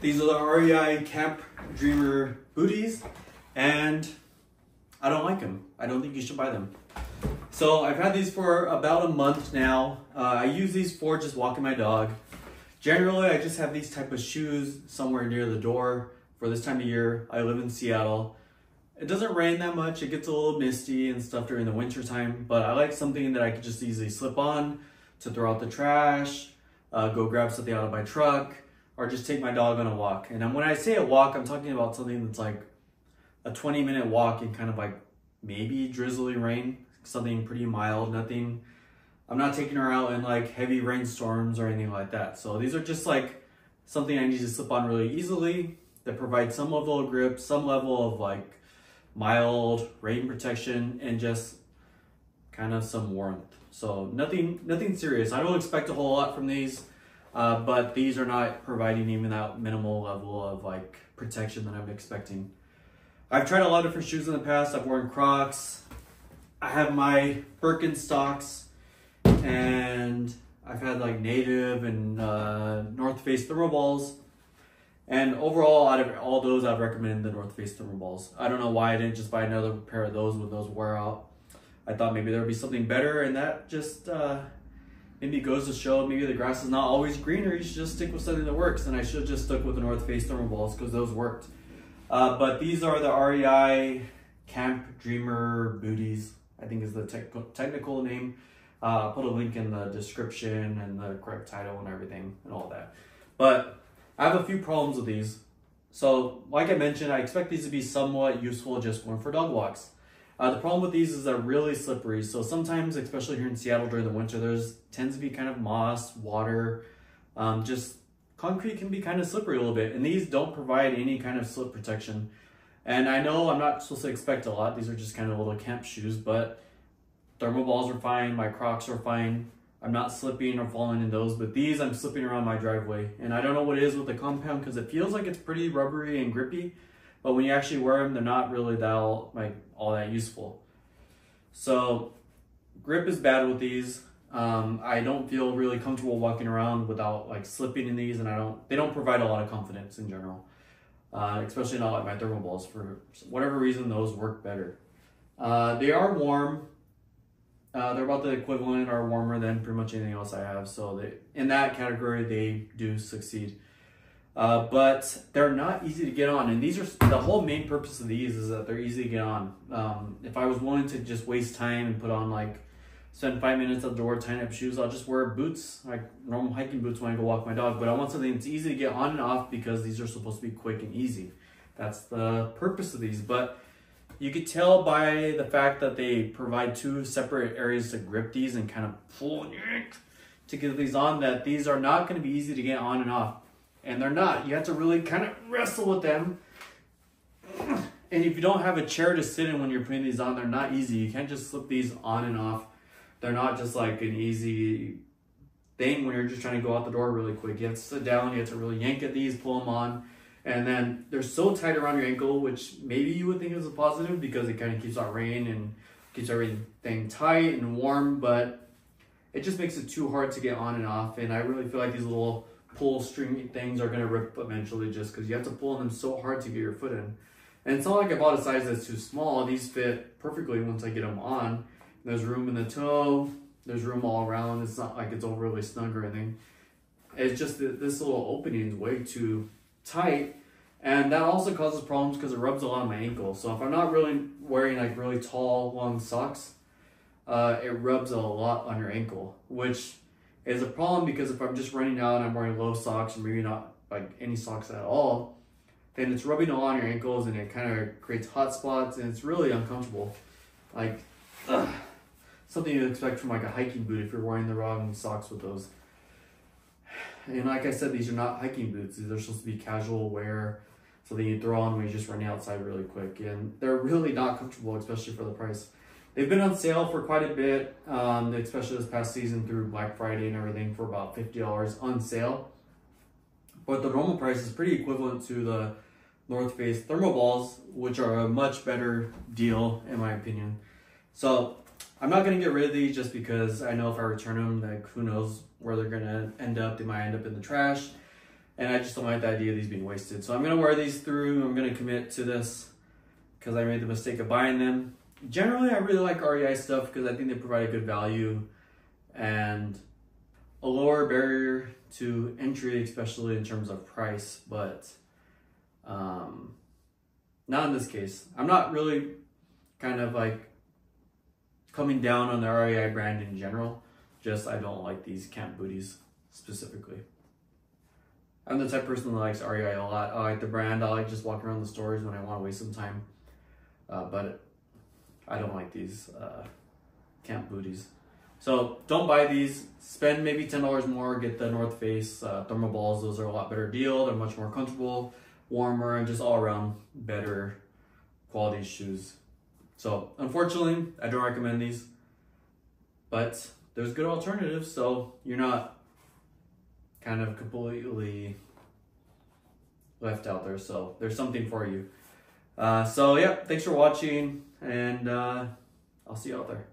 These are the REI Camp Dreamer booties, and I don't like them. I don't think you should buy them. So I've had these for about a month now. Uh, I use these for just walking my dog. Generally, I just have these type of shoes somewhere near the door for this time of year. I live in Seattle. It doesn't rain that much. It gets a little misty and stuff during the winter time, but I like something that I could just easily slip on to throw out the trash, uh, go grab something out of my truck, or just take my dog on a walk. And when I say a walk, I'm talking about something that's like a 20 minute walk in kind of like maybe drizzly rain, something pretty mild, nothing. I'm not taking her out in like heavy rainstorms or anything like that. So these are just like something I need to slip on really easily that provides some level of grip, some level of like mild rain protection, and just kind of some warmth. So nothing, nothing serious. I don't expect a whole lot from these. Uh, but these are not providing even that minimal level of like protection that I'm expecting. I've tried a lot of different shoes in the past. I've worn Crocs. I have my Birkenstocks and I've had like Native and uh, North Face Thermoballs. And overall, out of all those, I'd recommend the North Face Thermoballs. I don't know why I didn't just buy another pair of those when those wear out. I thought maybe there would be something better, and that just uh, maybe goes to show maybe the grass is not always greener. You should just stick with something that works. And I should have just stuck with the North Face Thermoballs because those worked. Uh, but these are the REI Camp Dreamer Booties, I think is the te technical name. Uh, I'll put a link in the description and the correct title and everything and all that. But I have a few problems with these. So, like I mentioned, I expect these to be somewhat useful just going for dog walks. Uh, the problem with these is they're really slippery. So sometimes, especially here in Seattle during the winter, there's tends to be kind of moss, water, um, just concrete can be kind of slippery a little bit. And these don't provide any kind of slip protection. And I know I'm not supposed to expect a lot. These are just kind of little camp shoes, but Thermoballs are fine. My Crocs are fine. I'm not slipping or falling in those, but these I'm slipping around my driveway. And I don't know what it is with the compound because it feels like it's pretty rubbery and grippy. But when you actually wear them, they're not really that all, like all that useful. So grip is bad with these. Um, I don't feel really comfortable walking around without like slipping in these, and I don't. They don't provide a lot of confidence in general, uh, especially not like my Thermoballs. For whatever reason, those work better. Uh, they are warm. Uh, they're about the equivalent or warmer than pretty much anything else I have. So they, in that category, they do succeed. Uh, but they're not easy to get on. And these are the whole main purpose of these is that they're easy to get on. Um, if I was willing to just waste time and put on like spend five minutes at the door tying up shoes, I'll just wear boots, like normal hiking boots when I go walk my dog. But I want something that's easy to get on and off because these are supposed to be quick and easy. That's the purpose of these. But you could tell by the fact that they provide two separate areas to grip these and kind of pull to get these on that these are not going to be easy to get on and off and they're not. You have to really kind of wrestle with them. And if you don't have a chair to sit in when you're putting these on, they're not easy. You can't just slip these on and off. They're not just like an easy thing when you're just trying to go out the door really quick. You have to sit down, you have to really yank at these, pull them on. And then they're so tight around your ankle, which maybe you would think is a positive because it kind of keeps out rain and keeps everything tight and warm, but it just makes it too hard to get on and off. And I really feel like these little pull string things are to rip eventually just because you have to pull on them so hard to get your foot in. And it's not like I bought a size that's too small. These fit perfectly once I get them on. There's room in the toe. There's room all around. It's not like it's overly snug or anything. It's just that this little opening is way too tight. And that also causes problems because it rubs a lot on my ankle. So if I'm not really wearing like really tall, long socks, uh, it rubs a lot on your ankle, which is a problem because if I'm just running out and I'm wearing low socks or maybe not like any socks at all, then it's rubbing all on your ankles and it kind of creates hot spots and it's really uncomfortable. Like ugh, something you'd expect from like a hiking boot if you're wearing the wrong socks with those. And like I said, these are not hiking boots. These are supposed to be casual wear, so that you throw on when you're just running outside really quick. And they're really not comfortable, especially for the price. They've been on sale for quite a bit, um, especially this past season through Black Friday and everything for about $50 on sale. But the normal price is pretty equivalent to the North Face Thermoballs, which are a much better deal in my opinion. So I'm not gonna get rid of these just because I know if I return them, like who knows where they're gonna end up. They might end up in the trash. and I just don't like the idea of these being wasted. So I'm gonna wear these through. I'm gonna commit to this because I made the mistake of buying them. Generally, I really like REI stuff because I think they provide a good value and a lower barrier to entry, especially in terms of price. But um, not in this case. I'm not really kind of like coming down on the REI brand in general. Just I don't like these camp booties specifically. I'm the type of person that likes REI a lot. I like the brand. I like just walking around the stores when I want to waste some time. Uh, but I don't like these uh, camp booties. So don't buy these. Spend maybe ten dollars more. Get the North Face uh, Thermoballs. Those are a lot better deal. They're much more comfortable, warmer, and just all around better quality shoes. So unfortunately, I don't recommend these, but there's good alternatives. So you're not kind of completely left out there. So there's something for you. Uh, so yeah, thanks for watching, and uh, I'll see you out there.